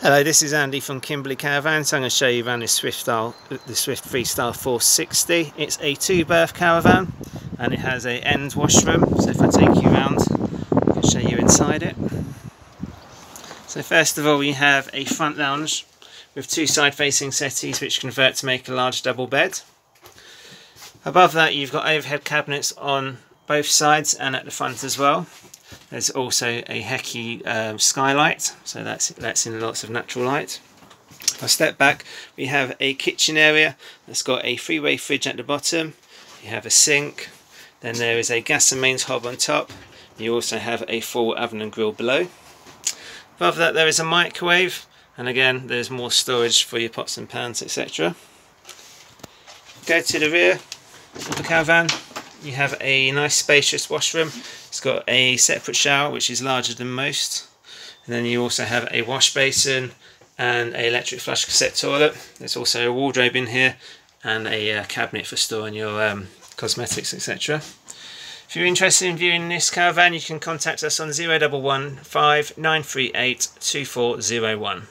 Hello, this is Andy from Kimberley Caravans. I'm going to show you around this Swift, style, the Swift Freestyle 460. It's a two berth caravan and it has a end washroom. So if I take you around, I can show you inside it. So first of all we have a front lounge with two side facing settees which convert to make a large double bed. Above that you've got overhead cabinets on both sides and at the front as well. There's also a Heki um, skylight, so that's that's in lots of natural light. If I step back, we have a kitchen area that's got a three-way fridge at the bottom. You have a sink, then there is a gas and mains hob on top. You also have a full oven and grill below. Above that there is a microwave, and again there's more storage for your pots and pans, etc. Go to the rear of the caravan, you have a nice spacious washroom. It's got a separate shower which is larger than most. And then you also have a wash basin and a electric flush cassette toilet. There's also a wardrobe in here and a uh, cabinet for storing your um, cosmetics etc. If you're interested in viewing this caravan you can contact us on 0115 938 2401.